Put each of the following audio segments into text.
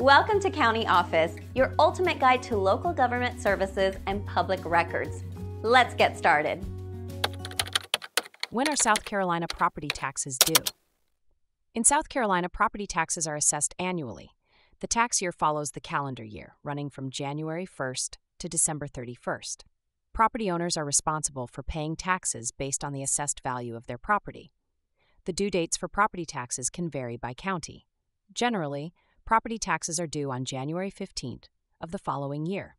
Welcome to County Office, your ultimate guide to local government services and public records. Let's get started. When are South Carolina property taxes due? In South Carolina, property taxes are assessed annually. The tax year follows the calendar year, running from January 1st to December 31st. Property owners are responsible for paying taxes based on the assessed value of their property. The due dates for property taxes can vary by county. Generally, property taxes are due on January 15th of the following year.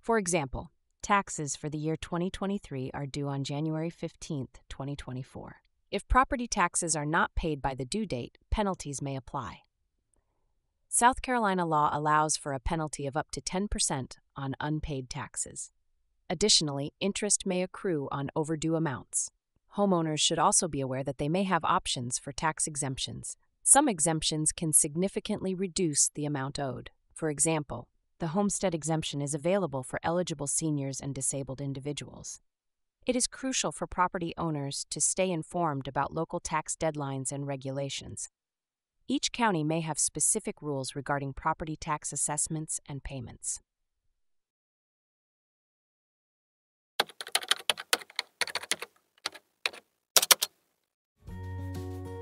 For example, taxes for the year 2023 are due on January 15th, 2024. If property taxes are not paid by the due date, penalties may apply. South Carolina law allows for a penalty of up to 10% on unpaid taxes. Additionally, interest may accrue on overdue amounts. Homeowners should also be aware that they may have options for tax exemptions. Some exemptions can significantly reduce the amount owed. For example, the homestead exemption is available for eligible seniors and disabled individuals. It is crucial for property owners to stay informed about local tax deadlines and regulations. Each county may have specific rules regarding property tax assessments and payments.